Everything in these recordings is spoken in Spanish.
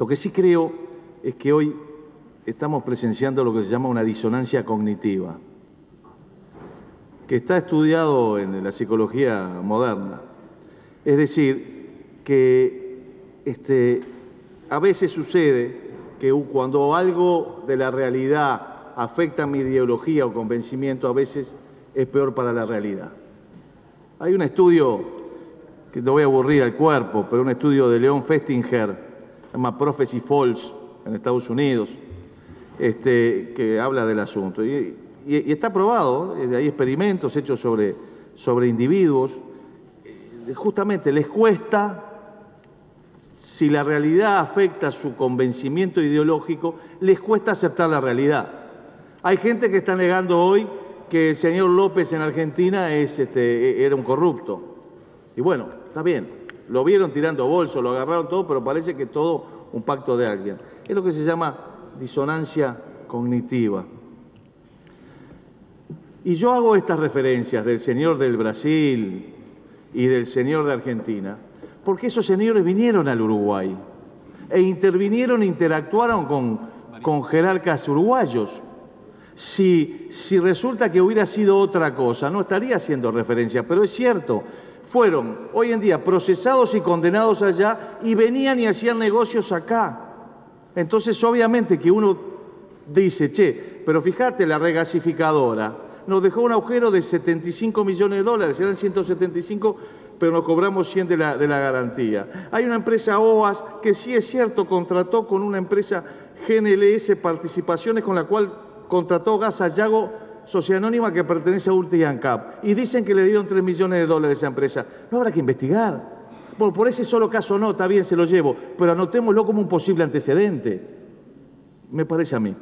Lo que sí creo es que hoy estamos presenciando lo que se llama una disonancia cognitiva, que está estudiado en la psicología moderna. Es decir, que este, a veces sucede que cuando algo de la realidad afecta mi ideología o convencimiento, a veces es peor para la realidad. Hay un estudio, que no voy a aburrir al cuerpo, pero un estudio de León Festinger, se llama Prophecy False, en Estados Unidos, este, que habla del asunto. Y, está probado, eh, hay experimentos hechos sobre, sobre individuos, eh, justamente les cuesta, si la realidad afecta su convencimiento ideológico, les cuesta aceptar la realidad. Hay gente que está negando hoy que el señor López en Argentina es, este, era un corrupto. Y bueno, está bien, lo vieron tirando bolso, lo agarraron todo, pero parece que todo un pacto de alguien. Es lo que se llama disonancia cognitiva. Y yo hago estas referencias del señor del Brasil y del señor de Argentina, porque esos señores vinieron al Uruguay e intervinieron, interactuaron con, con jerarcas uruguayos. Si, si resulta que hubiera sido otra cosa, no estaría haciendo referencia, pero es cierto, fueron hoy en día procesados y condenados allá y venían y hacían negocios acá. Entonces, obviamente que uno dice, che, pero fíjate, la regasificadora nos dejó un agujero de 75 millones de dólares, eran 175, pero nos cobramos 100 de la, de la garantía. Hay una empresa OAS que sí es cierto, contrató con una empresa GNLS Participaciones con la cual contrató Gas Ayago Sociedad Anónima que pertenece a Ulti y. Y dicen que le dieron 3 millones de dólares a esa empresa. No habrá que investigar. Bueno, por ese solo caso no, está bien, se lo llevo, pero anotémoslo como un posible antecedente. Me parece a mí.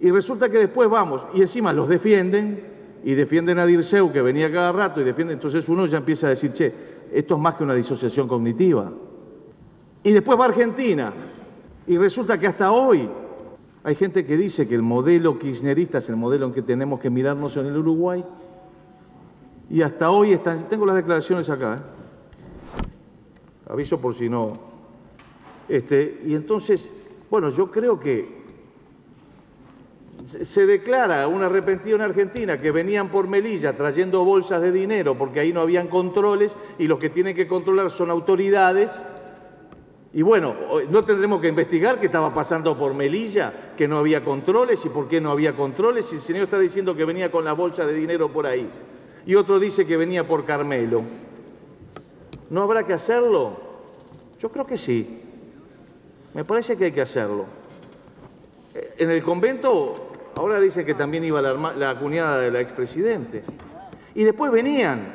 Y resulta que después vamos, y encima los defienden, y defienden a Dirceu, que venía cada rato, y defienden, entonces uno ya empieza a decir, che, esto es más que una disociación cognitiva. Y después va Argentina, y resulta que hasta hoy hay gente que dice que el modelo kirchnerista es el modelo en que tenemos que mirarnos en el Uruguay, y hasta hoy están, tengo las declaraciones acá, ¿eh? aviso por si no. Este, y entonces, bueno, yo creo que se declara un arrepentido en Argentina que venían por Melilla trayendo bolsas de dinero porque ahí no habían controles y los que tienen que controlar son autoridades. Y bueno, no tendremos que investigar qué estaba pasando por Melilla, que no había controles y por qué no había controles. Y el señor está diciendo que venía con la bolsa de dinero por ahí. Y otro dice que venía por Carmelo. ¿No habrá que hacerlo? Yo creo que sí. Me parece que hay que hacerlo. Eh, en el convento, ahora dice que también iba la, cuñada de la expresidente. Y después venían.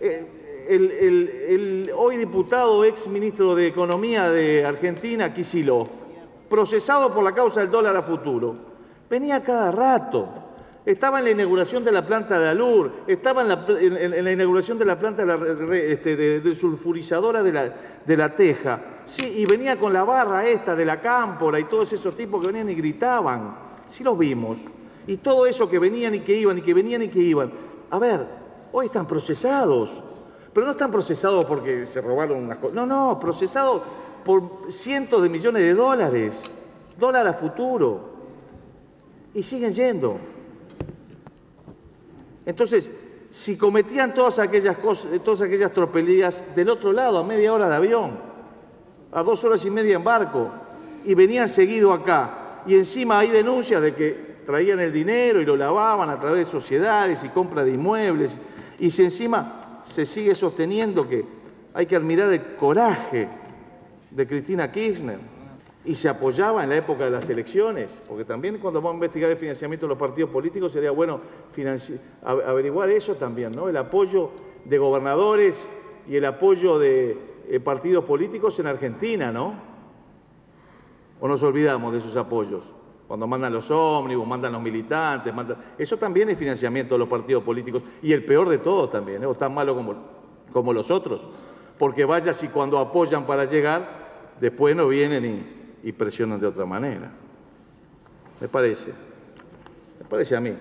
Eh, el, hoy diputado, ex ministro de Economía de Argentina, Kisilov, procesado por la causa del dólar a futuro, venía cada rato. Estaba en la inauguración de la planta de Alur, estaba en la, inauguración de la planta de, este, sulfurizadora de la, Teja, sí, y venía con la barra esta de la cámpora y todos esos tipos que venían y gritaban, sí los vimos, y todo eso que venían y que iban y que venían y que iban. A ver, hoy están procesados, pero no están procesados porque se robaron unas cosas, no, no, procesados por cientos de millones de dólares, dólar a futuro, y siguen yendo. Entonces, si cometían todas aquellas cosas, todas aquellas tropelías del otro lado, a media hora de avión, a dos horas y media en barco, y venían seguido acá, y encima hay denuncias de que traían el dinero y lo lavaban a través de sociedades y compra de inmuebles, y si encima se sigue sosteniendo que hay que admirar el coraje de Cristina Kirchner, y se apoyaba en la época de las elecciones, porque también cuando vamos a investigar el financiamiento de los partidos políticos sería bueno averiguar eso también, ¿no? El apoyo de gobernadores y el apoyo de eh, partidos políticos en Argentina, ¿no? ¿O nos olvidamos de esos apoyos? Cuando mandan los ómnibus, mandan los militantes, eso también es financiamiento de los partidos políticos y el peor de todos también, ¿eh? o tan malo como, como los otros, porque vaya si cuando apoyan para llegar, después no vienen y presionan de otra manera. Me parece, me parece a mí.